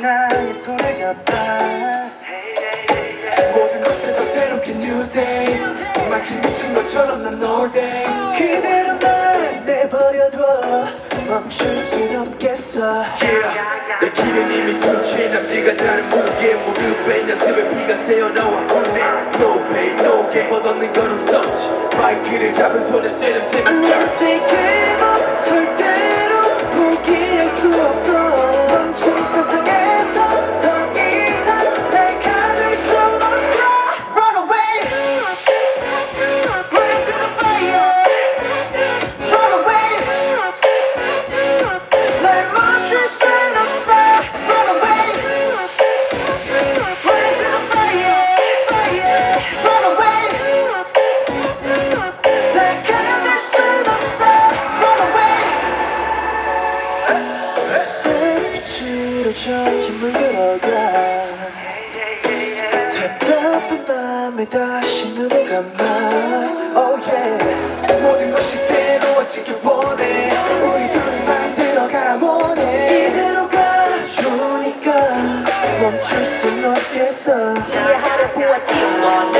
나의 손을 잡아. 모든 것을 다 새롭게 new day. 마치 미친 것처럼 난 all day. 그대로 날 내버려둬. 멈출 순 없겠어. Yeah. 내 길은 이미 난 비가 다른 무게 무릎에 연습에 피가 새어나와 오네 no pain no gain 뻗어는 건 없었지. 마이크를 잡은 손에 새는 I 새는 never say 새빛으로 점점 물들어가. 답답한 맘에 다시 눈을 감아. Oh yeah. 모든 것이 새로워지길 원해. 우리 둘이 만들어가 원해. 이대로 가주니까 멈출 순 없겠어. 이해하려 보았지만 내